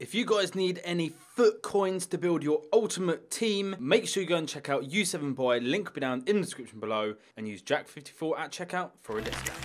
If you guys need any FUT coins to build your ultimate team, make sure you go and check out U7BUY, link will be down in the description below, and use Jack54 at checkout for a discount.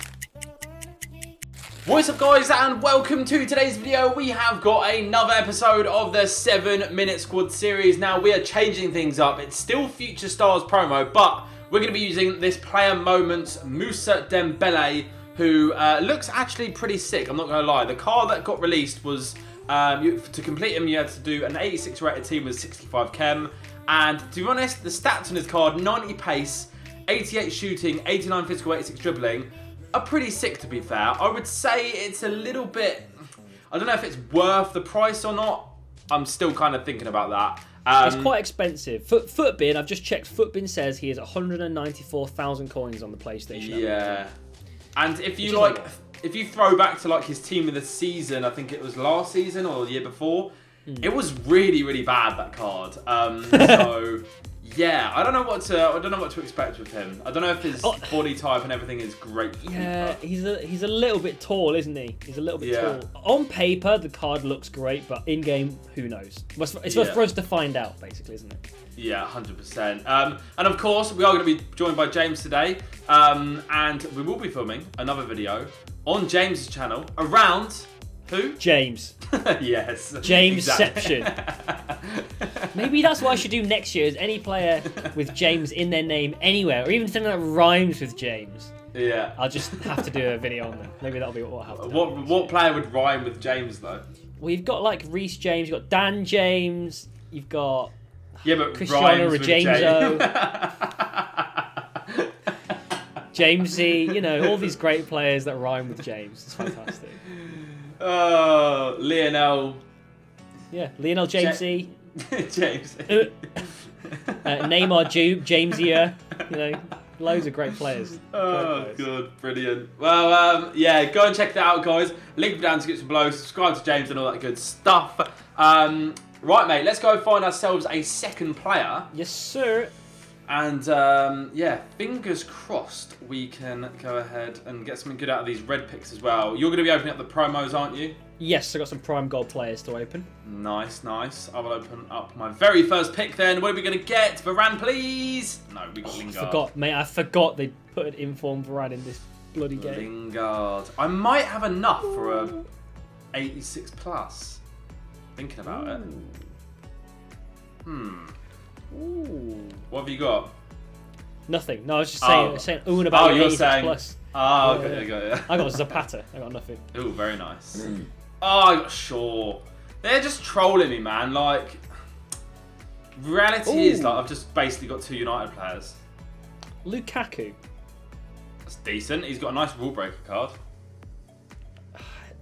What's up guys and welcome to today's video. We have got another episode of the 7 Minute Squad series. Now we are changing things up. It's still Future Stars promo, but we're going to be using this player moments Moussa Dembele, who uh, looks actually pretty sick, I'm not going to lie. The car that got released was um, you, to complete him, you had to do an 86 rated team with 65 chem. And to be honest, the stats on his card 90 pace, 88 shooting, 89 physical, 86 dribbling are pretty sick to be fair. I would say it's a little bit. I don't know if it's worth the price or not. I'm still kind of thinking about that. Um, it's quite expensive. Foot, Futbin, I've just checked. Futbin says he has 194,000 coins on the PlayStation. Yeah. And if you like, if you throw back to like his team of the season, I think it was last season or the year before, mm. it was really really bad that card. Um, so yeah, I don't know what to I don't know what to expect with him. I don't know if his oh. body type and everything is great. yeah, he's a he's a little bit tall, isn't he? He's a little bit yeah. tall. On paper, the card looks great, but in game, who knows? It's yeah. for us to find out, basically, isn't it? Yeah, hundred um, percent. And of course, we are going to be joined by James today, um, and we will be filming another video on James's channel around who? James. yes. Jamesception. Maybe that's what I should do next year. Is any player with James in their name anywhere, or even something that rhymes with James. Yeah. I'll just have to do a video on them. Maybe that'll be what have. What what player would rhyme with James though? Well, you've got like Reece James, you've got Dan James, you've got yeah, but Cristiano Jameso. Jamesy, you know, all these great players that rhyme with James. It's fantastic. Oh, Lionel. Yeah, Lionel Jamesy. James. uh, Neymar Ju- Jamesier. You know, loads of great players. Oh, great players. good, brilliant. Well, um, yeah, go and check that out, guys. Link down the description below. Subscribe to James and all that good stuff. Um, right, mate, let's go find ourselves a second player. Yes, sir. And um, yeah, fingers crossed we can go ahead and get something good out of these red picks as well. You're going to be opening up the promos, aren't you? Yes, I got some prime gold players to open. Nice, nice. I will open up my very first pick then. What are we going to get? Varane, please. No, we got oh, Lingard. I forgot, mate. I forgot they put an informed Varane in this bloody game. Lingard. I might have enough for a 86 plus. Thinking about Ooh. it. Hmm. Ooh. What have you got? Nothing. No, I was just saying, oh. saying ooh about oh, you're saying, plus. Oh, okay, yeah. go, yeah. I got Zapata. I got nothing. Ooh, very nice. Mm. Oh, I got Shaw. They're just trolling me, man. Like, reality Ooh. is like I've just basically got two United players. Lukaku. That's decent. He's got a nice rule breaker card.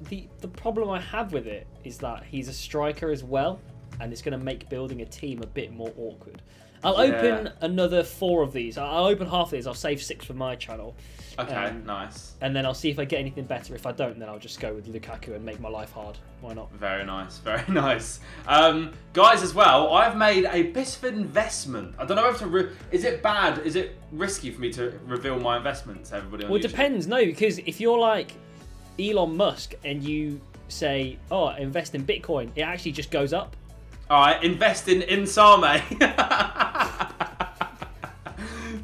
The the problem I have with it is that he's a striker as well and it's going to make building a team a bit more awkward. I'll yeah. open another four of these. I'll open half of these. I'll save six for my channel. Okay, um, nice. And then I'll see if I get anything better. If I don't, then I'll just go with Lukaku and make my life hard. Why not? Very nice, very nice. Um, guys, as well, I've made a bit of an investment. I don't know if to. is it bad? Is it risky for me to reveal my investments to everybody? well, it depends. No, because if you're like Elon Musk and you say, "Oh, invest in Bitcoin," it actually just goes up. Alright, invest in Insame.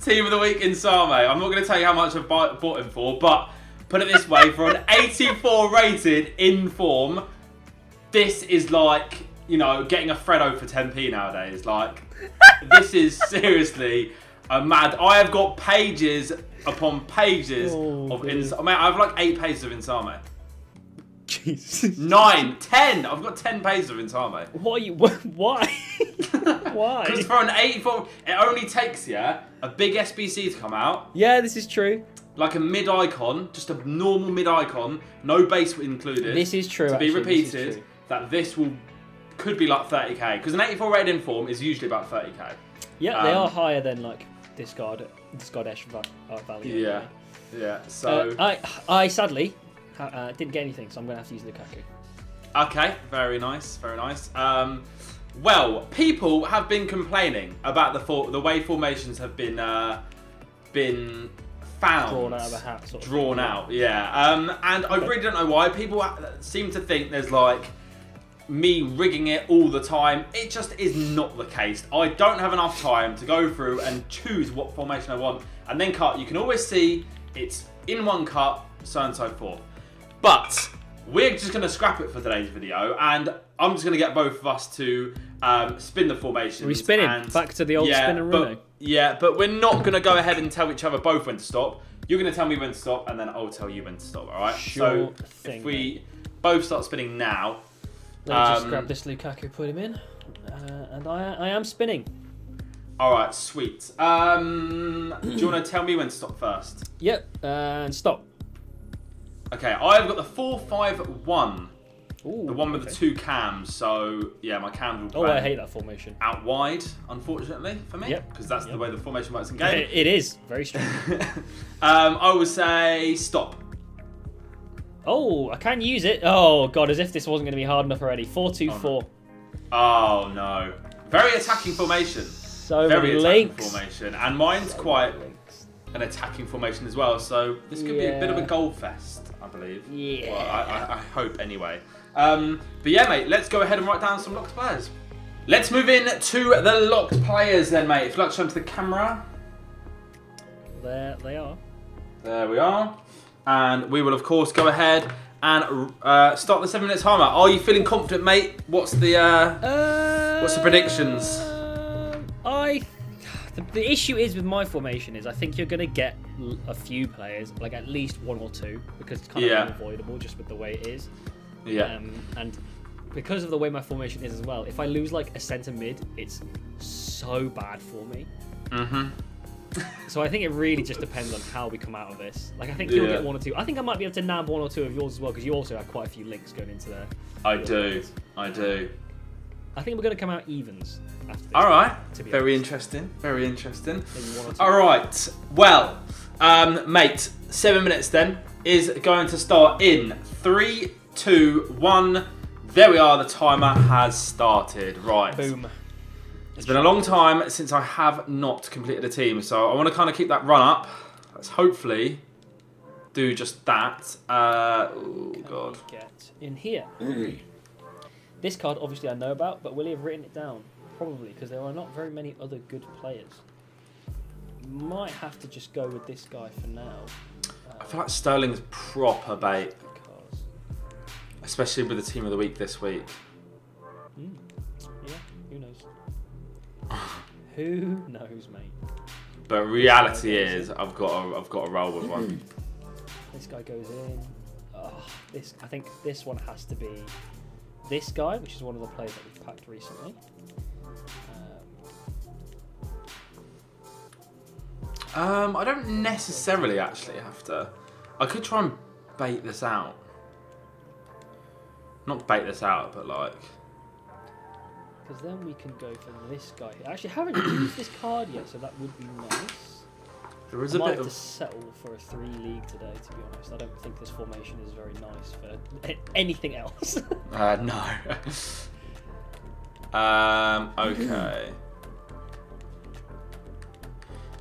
Team of the week, Insame. I'm not going to tell you how much I've bought him for, but put it this way, for an 84 rated in form, this is like, you know, getting a Freddo for 10p nowadays. Like, this is seriously a mad... I have got pages upon pages oh, of Insame. I have like eight pages of Insame. Jesus. Nine, ten. I've got ten pages of Insame. Why? Are You why? Why? Because for an 84, it only takes yeah a big SBC to come out. Yeah, this is true. Like a mid icon, just a normal mid icon, no base included. This is true. To actually, be repeated, that this will could be like 30k because an 84 in form is usually about 30k. Yeah, um, they are higher than like discard discard Esh value. Yeah, yeah. So uh, I I sadly uh, didn't get anything, so I'm going to have to use Lukaku. Okay, very nice, very nice. Um, well, people have been complaining about the for- the way formations have been uh, been found, drawn out of a hat, sort of drawn out. Yeah, um, and I really don't know why people seem to think there's like me rigging it all the time. It just is not the case. I don't have enough time to go through and choose what formation I want and then cut. You can always see it's in one cut, so and so forth. But we're just going to scrap it for today's video and I'm just going to get both of us to um, spin the formation. We spinning? and- Back to the old yeah, spin and but, Yeah, but we're not going to go ahead and tell each other both when to stop. You're going to tell me when to stop and then I'll tell you when to stop, alright? Sure so thing, if we both start spinning now, Let me just um, grab this Lukaku, put him in. Uh, and I, I am spinning. alright, sweet. Um, do you want to tell me when to stop first? Yep, and stop. Okay, I've got the 451, Ooh, the one with the two cams, so yeah, my cams will Oh, I hate that formation. out wide, unfortunately, for me, Yep. because that's the way the formation works in It, game. it is very strong. um, I would say stop. Oh, I can use it. Oh god, as if this wasn't going to be hard enough already. Four two Oh, no. Oh no. Very attacking formation. So Very attacking links. formation. And mine's quite Links. an attacking formation as well, so this could be a bit of a Yeah. goal fest, I believe. Yeah. Well, I, I, I hope anyway. Um, but yeah, mate, let's go ahead and write down some locked players. Let's move in to the locked players then, mate. If you'd like to show them to the camera. There they are. There we are. And we will, of course, go ahead and uh, start the seven minutes timer. Are you feeling confident, mate? What's the. Uh... Uh, What's the predictions? I. The, the issue is with my formation is I think you're going to get a few players, like at least one or two, because it's kind Yeah. of unavoidable just with the way it is. Yeah. Um, and because of the way my formation is as well, if I lose like a centre mid, it's so bad for me. Mm-hmm. So I think it really just depends on how we come out of this. Like I think you'll Yeah. get one or two. I think I might be able to nab one or two of yours as well because you also have quite a few links going into there. I do. I do. I think we're going to come out evens after this. All right. To be Very honest. interesting. Very interesting. Maybe one or two. All right. Well, um, mate, seven minutes then is going to start in three, two, one. There we are. The timer has started. Right. Boom. It's been a long time since I have not completed a team, so I want to kind of keep that run up. Let's hopefully do just that. Uh, oh Can god. get in here? this card, obviously, I know about, but will he have written it down? Probably, because there are not very many other good players. Might have to just go with this guy for now. I feel like Sterling's proper bait, especially with the team of the week this week. Who knows, mate? But reality is, I've got to, I've got to roll with one. This guy goes in. Oh, this I think this one has to be this guy, which is one of the players that we've packed recently. Um, Um, I don't necessarily actually have to. I could try and bait this out. Not bait this out, but like. Because then we can go for this guy. I actually haven't used this card yet, so that would be nice. There is I a might bit have to settle for a three league today, to be honest. I don't think this formation is very nice for anything else. Uh, no. um, okay.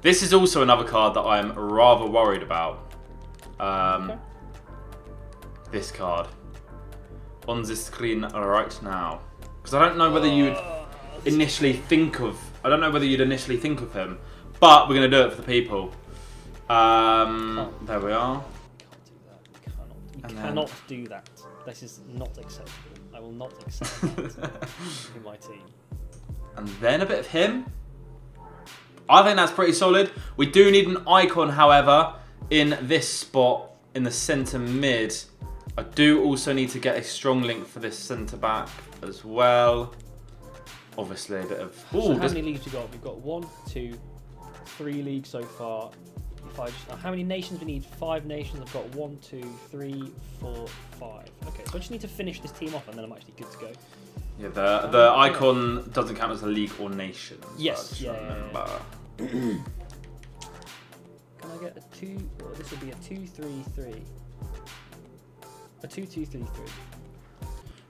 This is also another card that I'm rather worried about. Um, Okay. This card. On the screen right now. Because I don't know whether you'd Oh, initially think of. I don't know whether you'd initially think of him, but we're gonna do it for the people. Um, there we are. can't do that. You cannot. You And then- do that. This is not acceptable. I will not accept that in my team. and then a bit of him. I think that's pretty solid. We do need an icon, however, in this spot in the centre mid. I do also need to get a strong link for this centre back as well. Obviously, a bit of. so how does- many leagues we got? We've got one, two, three leagues so far. If I just, how many nations we need? Five nations. I've got one, two, three, four, five. Okay, so I just need to finish this team off, and then I'm actually good to go. yeah, the the um, icon doesn't count as a league or nation. Yes, yeah, yeah, yeah. Can I get a two? Or this would be a two, three, three. A two, two, three, three.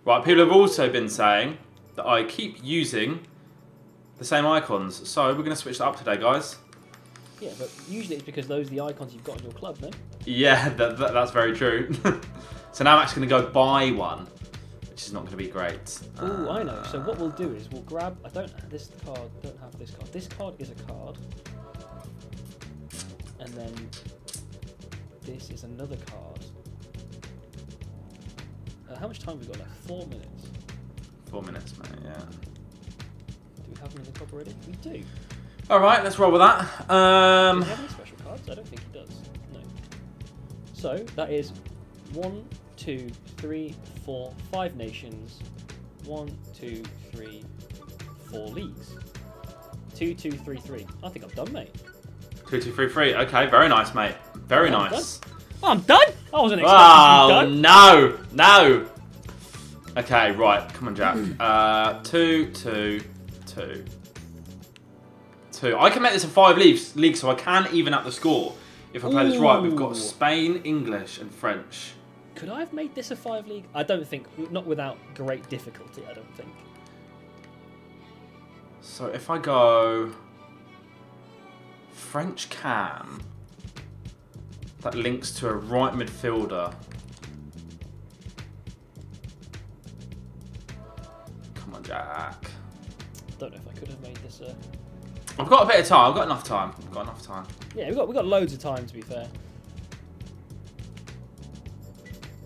Right, people have also been saying that I keep using the same icons, so we're going to switch that up today, guys. Yeah, but usually it's because those are the icons you've got in your club, no? Yeah, that, that, that's very true. so now I'm actually going to go buy one, which is not going to be great. Oh, I know. So uh, what we'll do is we'll grab. I don't. This card. Don't have this card. This card is a card, and then this is another card. How much time have we got left? Four minutes. Four minutes, mate. Yeah. Do we have them in the card already? We do. All right, let's roll with that. Um, Does he have any special cards? I don't think he does. No. So that is one, two, three, four, five nations. One, two, three, four leagues. Two, two, three, three. I think I'm done, mate. two, two, three, three. Okay, very nice, mate. Very I'm nice. Oh, I'm done. I wasn't expecting Oh to be done. no, no. Okay, right. Come on, Jack. Uh, two, two, two, two. I can make this a five leagues league, so I can even up the score if I play this right. We've got Spain, English, and French. Could I have made this a five league? I don't think. Not without great difficulty. I don't think. So if I go French cam, that links to a right midfielder. Come on, Jack. Don't know if I could have made this a. I've got a bit of time. I've got enough time. I've got enough time. Yeah, we've got we've got loads of time to be fair.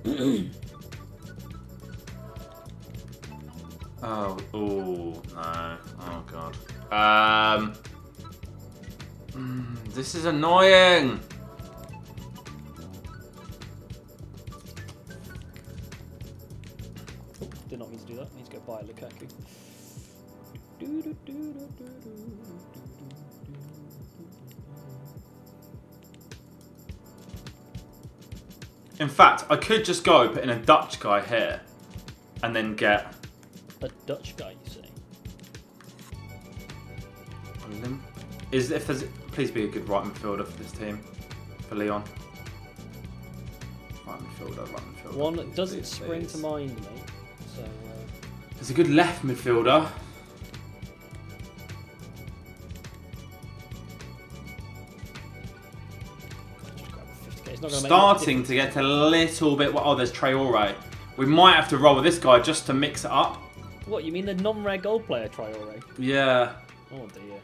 Oh, oh no. Oh god. Um. mm, this is annoying. Mean to. Need to go buy a Lukaku. In fact, I could just go put in a Dutch guy here, and then get A Dutch guy, you say? Is if there's please be a good right midfielder for this team, for Leon. Right midfielder, right midfielder. One that doesn't please, spring to mind, mate. Uh, a good left midfielder. just grab a 50k. It's not gonna make much Starting to get a little bit. Oh, there's Traore. We might have to roll with this guy just to mix it up. What you mean the non-rare gold player Traore? Yeah, Oh dear,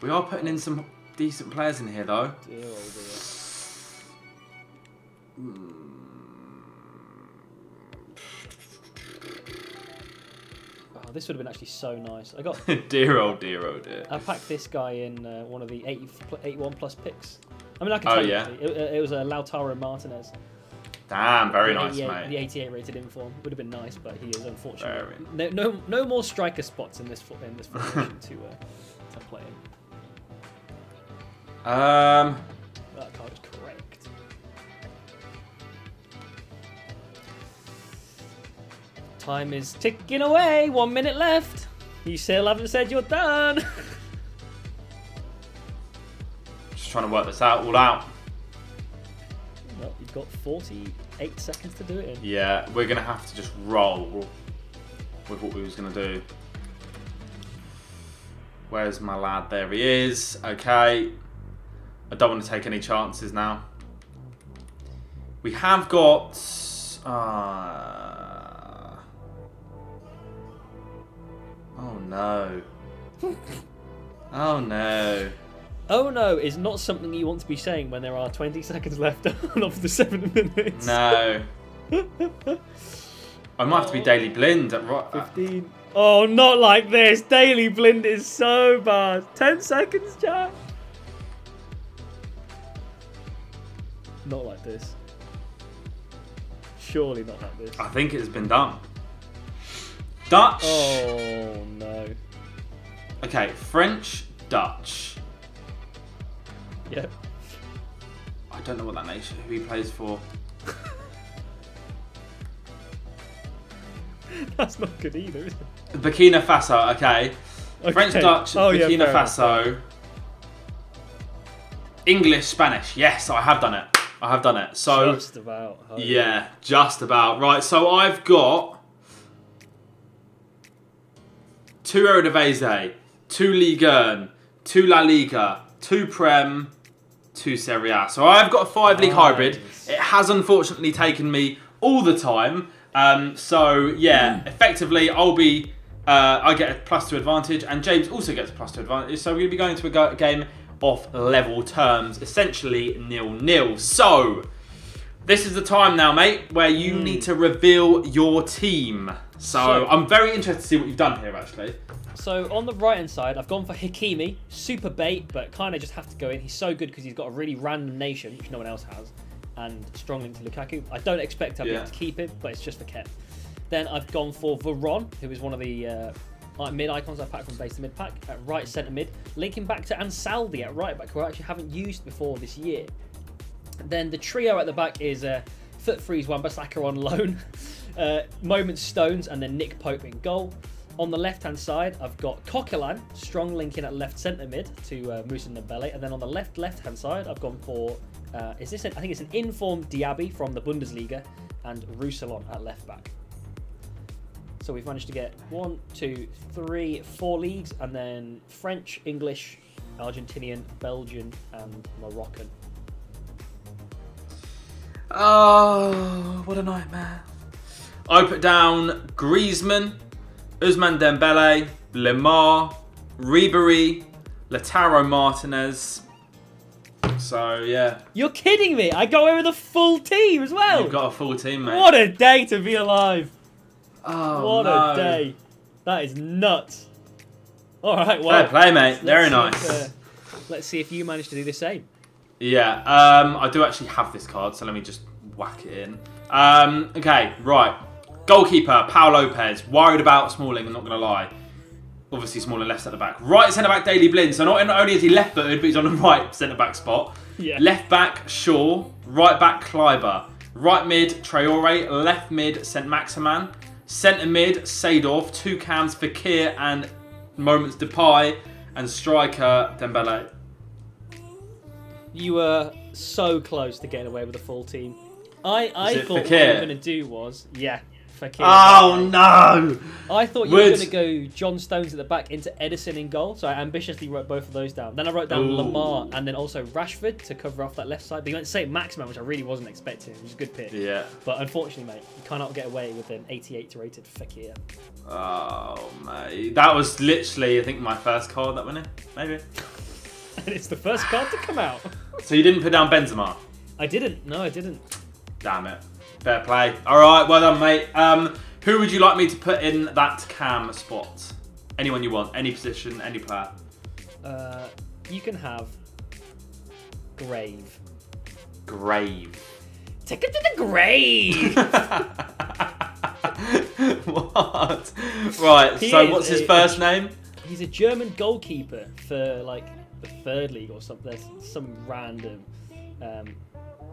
we are putting in some decent players in here though. dear, oh dear. Oh, this would have been actually so nice. I got dear oh dear oh dear. I packed this guy in uh, one of the 80, 81 plus picks. I mean, I can Oh, tell you, yeah? actually, it, it was a Lautaro Martinez. Damn, very the nice, 88 mate. The 88 rated inform would have been nice, but he is unfortunately Very. no, no no more striker spots in this in this formation to uh, to play in. Um, Time is ticking away. One minute left. You still haven't said you're done. just trying to work this out all out. well, you've got 48 seconds to do it in. Yeah, we're gonna have to just roll with what we was gonna do. Where's my lad? There he is. Okay. I don't want to take any chances now. We have got. Uh... Oh no. oh no. Oh no is not something you want to be saying when there are 20 seconds left of the seven minutes. No. I might have to be Daley Blind at right. 15. Oh, not like this. Daley Blind is so bad. 10 seconds, Jack. Not like this. Surely not like this. I think it has been done. Dutch. Oh no. Okay, French, Dutch. Yep. I don't know what that nation who he plays for. That's not good either, is it? Burkina Faso. Okay, French, Dutch, Oh, yeah, Burkina enough. Faso. English, Spanish. Yes, I have done it. I have done it. So Just about. Oh, yeah, just about right. So I've got two Eredivisie, two Ligue 1, two La Liga, two Prem, two Serie A. So I've got a five league hybrid. It has unfortunately taken me all the time, Um, so yeah, effectively, I'll be. Uh, I get a plus two advantage, and James also gets a plus two advantage. So we're going to be going to a go- game off level terms, essentially nil nil. So this is the time now, mate, where you need to reveal your team. So, So- I'm very interested to see what you've done here, actually. So on the right hand side, I've gone for Hakimi. super bait, but kind of just have to go in. He's so good because he's got a really random nation, which no one else has, and strong link to Lukaku. I don't expect I'll be able to keep him, but it's just for Kev. Then I've gone for Veron, who is one of the uh, mid icons I packed from base to mid pack at right centre mid, linking back to Ansaldi at right back, who I actually haven't used before this year. Then the trio at the back is uh, FUT Freeze Wan-Bissaka on loan, uh, Moment Stones, and then Nick Pope in goal. On the left hand side, I've got Coquelin, strong linking at left centre mid to uh, Moussa Dembele. And then on the left left hand side, I've gone for, uh, is this, an, I think it's an informed Diaby from the Bundesliga and Roussillon at left back. So we've managed to get one, two, three, four leagues, and then French, English, Argentinian, Belgian, and Moroccan. Oh, what a nightmare. I put down Griezmann, Ousmane Dembele, Lemar, Ribery, Lautaro Martinez. So, yeah, You're kidding me! I go away with a full team as well. you've got a full team, mate. What a day to be alive! Oh, what no. a day! That is nuts. All right, well, Fair play, mate. Very nice. if, uh, let's see if you manage to do the same. Yeah, um, I do actually have this card, so let me just whack it in. Um, okay, right. Goalkeeper, Pau Lopez. Worried about Smalling, I'm not going to lie. Obviously, Smalling left centre back. Right centre back, Daley Blind. So not, only is he left footed, but he's on the right centre back spot. Yeah. Left back, Shaw. Right back, Klaiber. Right mid, Traore. Left mid, St. Maximin. Centre mid, Seedorf. Two cams, Fekir and Moments Depay. And striker, Dembele. You were so close to getting away with a full team. I, I thought what you were going to do was, yeah, Oh no! I thought you were going to go John Stones at the back into Ederson in goal, so I ambitiously wrote both of those down. Then I wrote down Ooh. Lemar and then also Rashford to cover off that left side. But you went St. Maximin, which I really wasn't expecting, which is a good pick. Yeah. But unfortunately, mate, you cannot get away with an 88 rated Fekir. Oh mate, that was literally I think my first card that went in, maybe. And it's the first card to come out. So you didn't put down Benzema. I didn't. No, I didn't. Damn it. Fair play. All right, well done, mate. Um, who would you like me to put in that cam spot? Anyone you want, any position, any player. Uh, you can have Grave. Grave. Take him to the grave. what? Right. He so is what's his a- first name? He's a German goalkeeper for like the third league or something. There's some random um,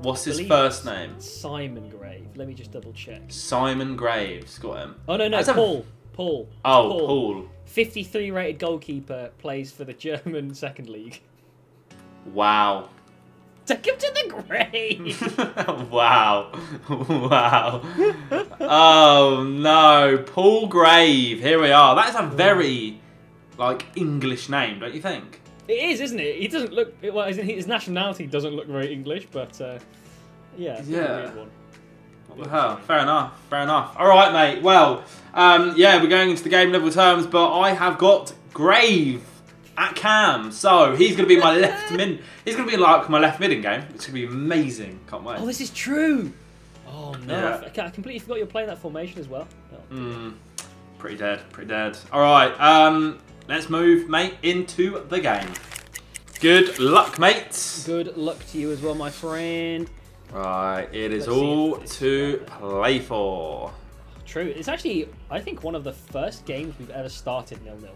What's his first name? Simon Grave. Let me just double check. Simon Graves. Got him. Oh no, no, That's a- Paul. Paul. Oh, Paul. 53 rated goalkeeper plays for the German second league. Wow. Take him to the grave. wow. wow. Oh no. Paul Grave. Here we are. That is a very like English name, don't you think? It is, isn't it? He doesn't look. Well, his nationality doesn't look very English, but uh, yeah, Yeah. What the hell? Fair enough. Fair enough. All right, mate. Well, um, yeah, we're going into the game level terms, but I have got Grave at cam, so he's going to be my left mid. He's going to be like my left mid in game. It's going to be amazing. Can't wait. Oh, this is true. Oh no, Yeah. I, f- I completely forgot you're playing that formation as well. Oh. Mm, pretty dead. Pretty dead. All right. Um, let's move, mate, into the game. Good luck, mate. Good luck to you as well, my friend. Right, it is all to play for. True. It's actually, I think, one of the first games we've ever started nil nil.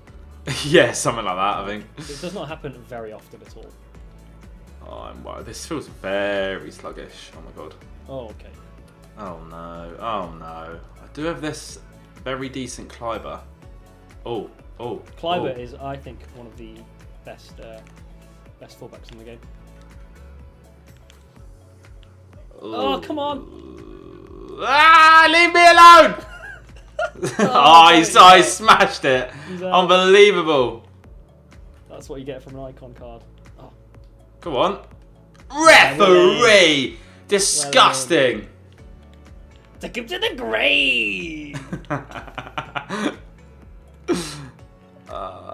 yeah, something like that. I think. It does not happen very often at all. Oh, I'm, wow, this feels very sluggish. Oh my god. Oh, okay. Oh no. Oh no. I do have this very decent Klaiber. Oh. Oh. Klaiber oh. is, I think, one of the best uh, best fullbacks in the game. Oh, come on. Ah, leave me alone! oh, okay. he's, I smashed it. He's. Unbelievable. That's what you get from an icon card. Oh, Come on. Referee! Disgusting. Take him to the grave.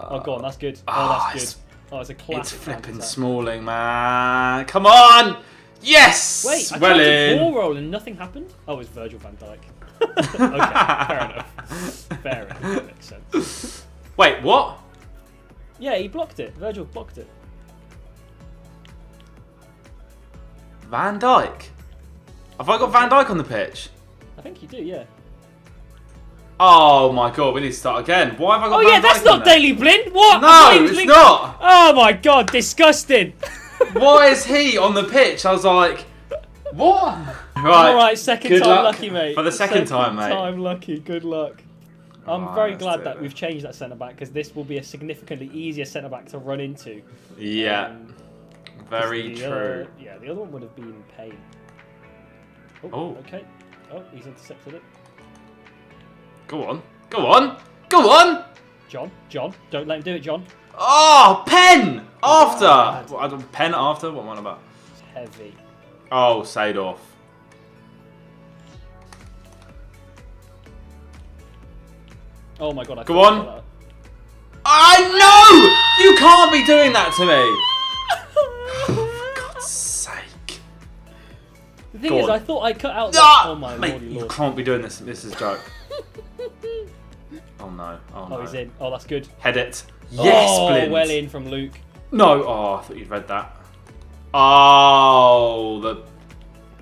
oh, go on. That's good. Oh, Ah, that's it's- good. Oh, it's a classic. It's flipping. Smalling, man. Come on! Yes! Wait, I well tried ball roll and nothing happened? Oh, it was Virgil van Dijk. okay, fair enough. Fair enough. That makes sense. Wait, what? Yeah, he blocked it. Virgil blocked it. Van Dijk? Have I got Van Dijk on the pitch? I think you do, yeah. Oh my god, we need to start again. Why have I got Oh yeah, that's not? Daley Blind. What? No, thought he was it's not. Oh my god, disgusting. Why is he on the pitch? I was like, what? Right. All right, second time luck lucky, mate. For the second, time, mate. Time lucky. Good luck. I'm Right, very glad that it. we've changed that centre back because this will be a significantly easier centre back to run into. Yeah, Um, very true. Other, yeah, the other one would have been pain. Oh, Oh. okay. Oh, he's intercepted it. Go on. Go on. Go on. John, John, don't let him do it, John. Oh, pen after. God. What, I pen after. What am I about? It's heavy. Oh, Seedorf. Oh my god, I Go on. I know. You can't be doing that to me. For God's sake. The thing Go is, on. I thought I cut out. The... Ah, Oh my mate, lordy you lord. can't be doing this. This is a joke. Oh no. Oh no. Oh, he's in. Oh, that's good. Head it. Oh, yes, oh, well in from Luke. No. Oh, I thought you'd read that. Oh, the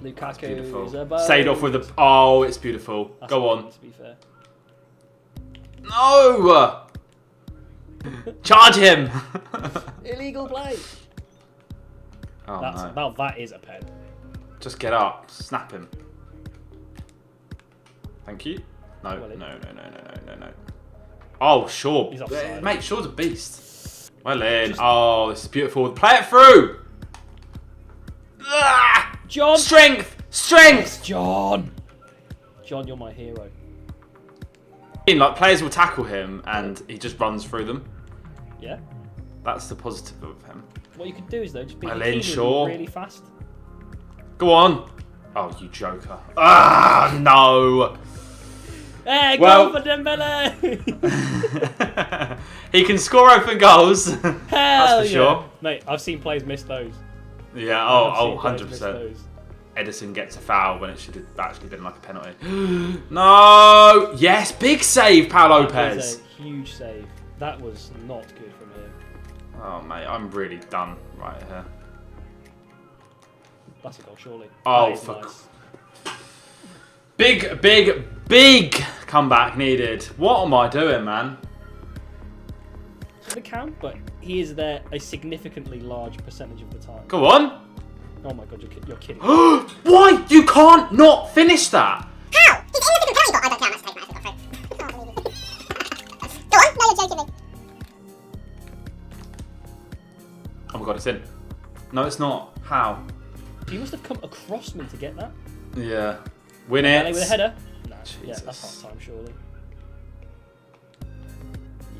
Lukaku beautiful. is about. Seedorf with the. Oh, it's beautiful. That's Go on. To be fair. No. Charge him. Illegal play. oh That's no. now that is a pen. Just get up. Snap him. Thank you. No, no, Well, no, it- no, no, no, no, no. Oh, sure. He's offside. Mate, Shaw's a beast. Well in. Oh, this is beautiful. Play it through. Ah! John. Strength. Strength. John. John, you're my hero. Like players will tackle him and he just runs through them. Yeah. That's the positive of him. What you could do is though, just be Well Hakimi in, Shaw. really fast. Go on. Oh, you joker. Ah, no. Hey, Well- go for Dembele! he can score open goals. Hell That's for yeah. sure. Mate, I've seen players miss those. Yeah, I've oh, oh, 100%. Ederson gets a foul when it should have actually been like a penalty. no! Yes, big save, Pau That Lopez. was a huge save. That was not good from him. Oh, mate, I'm really done right here. That's a goal, surely. Oh, That is for nice. Big, big, big comeback needed. What am I doing, man? The count, but he is there a significantly large percentage of the time. Go on. Oh my god, you're, you're kidding. Why? You can't not finish that. How? He's in the penalty. I don't care how much take I can't believe. Go on. No, you're joking me. Oh my god, it's in. No, it's not. How? he must have come across me to get that. Yeah. Win it. with a header. No, yeah, that's half time, surely.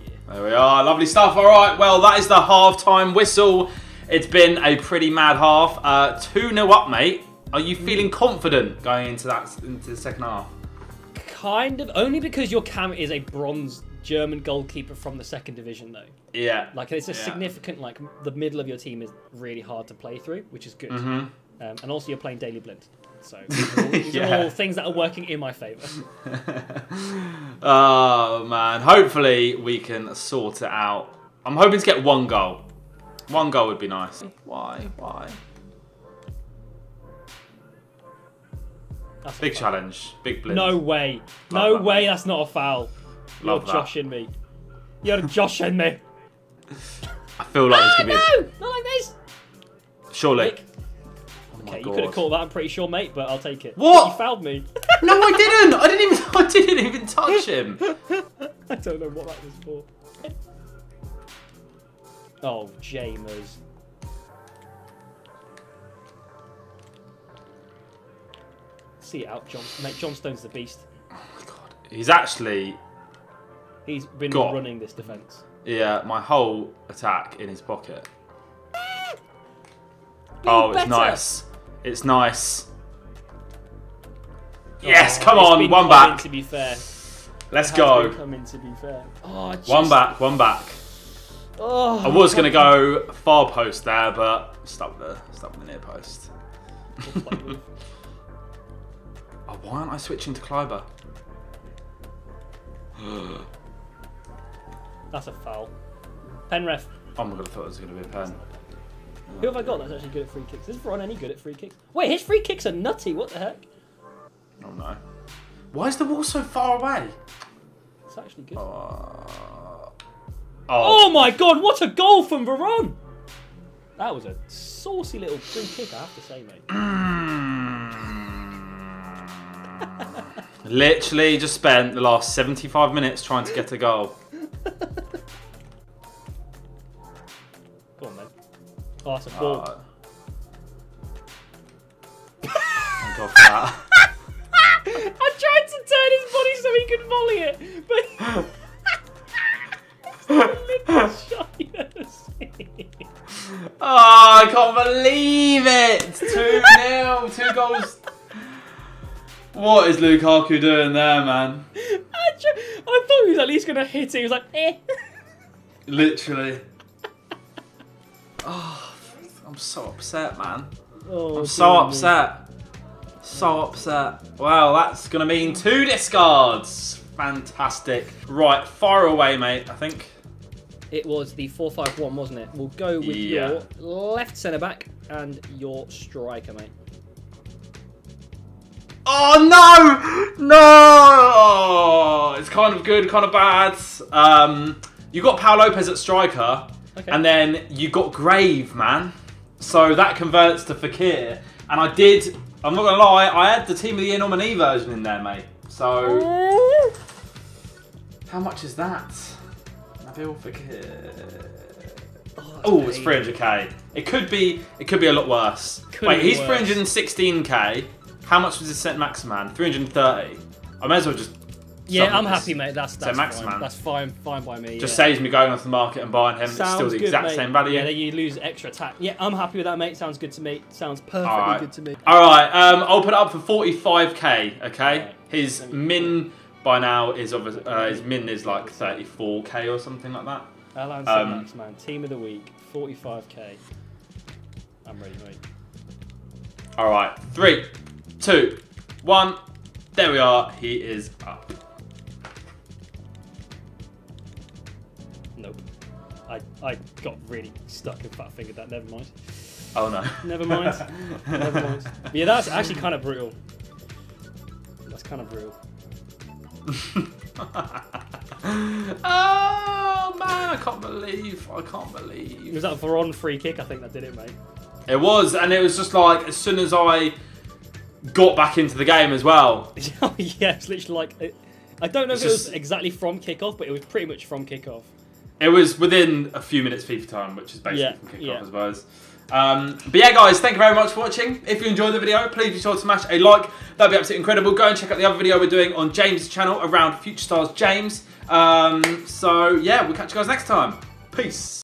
Yeah. There we are. Lovely stuff. All right. Well, that is the half-time whistle. It's been a pretty mad half. Uh, 2 0 up, mate. Are you feeling confident going into that into the second half? Kind of, only because your cam is a bronze German goalkeeper from the second division, though. Yeah. Like, it's a Yeah. significant, like, the middle of your team is really hard to play through, which is good. Mhm. Um, and also, you're playing Daley Blind. So, these, are all, Yeah. are all things that are working in my favour. oh man. Hopefully we can sort it out. I'm hoping to get one goal. One goal would be nice. Why? Why? That's Big challenge. Big blitz. No way. Love no that, way mate. that's not a foul. You're that. joshing me. You're joshing me. I feel like there's gonna be a... Ah, no! Not like this! surely. Nick. My Okay, you could have God. caught that, I'm pretty sure, mate, but I'll take it. What? You fouled me. No, I didn't. I didn't even. I didn't even touch him. I don't know what that was for. Oh, Jamers. See it out, John. Mate, John Stone's the beast. Oh my god, he's actually He's been Got- running this defence. yeah my whole attack in his pocket. Be oh, it's better. nice. It's nice. Yes, Oh, come it's on, been one back. To be fair, Let's It has go. been Coming to be fair. Oh, just, One back, one back. Oh, I was gonna go far post there, but stop the stop the near post. Oh, why aren't I switching to Klaiber? That's a foul. Pen ref. Oh my god, I thought it was gonna be a pen. Who have I got that's actually good at free kicks? Is Veron any good at free kicks? Wait, his free kicks are nutty. What the heck? Oh no. Why is the wall so far away? It's actually good. Oh. Oh my god, what a goal from Veron! That was a saucy little free kick, I have to say, mate. Mm. Literally just spent the last 75 minutes trying to get a goal. Oh, that's a ball. Oh. Thank for that. I tried to turn his body so he could volley it, but. Little shot you ever. Oh, ah, I can't believe it! 2 0, two goals. What is Lukaku doing there, man? I, I thought he was at least going to hit it. He was like, eh. Literally. Oh, I'm so upset, man. Oh, I'm so dear me. upset. So upset. Well, that's going to mean two discards. Fantastic. Right, far away, mate, I think. It was the 4 5 1, wasn't it? We'll go with Yeah. your left centre back and your striker, mate. Oh no! No! It's kind of good, kind of bad. Um, you got Pau Lopez at striker, Okay. and then you got Grave, man. So that converts to Fekir. And I did, I'm not gonna lie, I had the Team of the Year nominee version in there, mate. So, how much is that? Nabil Fekir. Oh, it's 300k. It could be. It could be a lot worse. Could Wait, he's worse. 316k. How much was his set Maximan? 330. I may as well just. Yeah, I'm happy, mate. That's that's Max fine. Man. That's fine, fine by me. Just yeah. saves me going off the market and buying him. Sounds it's still the good, exact mate. same value. Yeah, then you lose extra attack. Yeah, I'm happy with that, mate. Sounds good to me. Sounds perfectly Alright. good to me. All right, um, I'll put it up for 45k. Okay, Alright. his min by now is obviously uh, his min is like 34k or something like that. Alan Um, Max man, team of the week, 45k. I'm ready, mate. All right, three, two, one. There we are. He is up. I I got really stuck and fat fingered that. Never mind. Oh no. Never mind. Never mind. But yeah, that's actually kind of brutal. That's kind of brutal. oh man, I can't believe. I can't believe. It was that Veron free kick. I think that did it, mate. It was, and it was just like as soon as I got back into the game as well. oh yeah, it's literally like it, I don't know It's if it was just- exactly from kickoff, but it was pretty much from kickoff. It was within a few minutes FIFA time, which is basically Yeah, from kickoff, yeah. I suppose. Um, but yeah, guys, thank you very much for watching. If you enjoyed the video, please be sure to smash a like. That'd be absolutely incredible. Go and check out the other video we're doing on James' channel around Future Stars James. Um, so yeah, we'll catch you guys next time. Peace.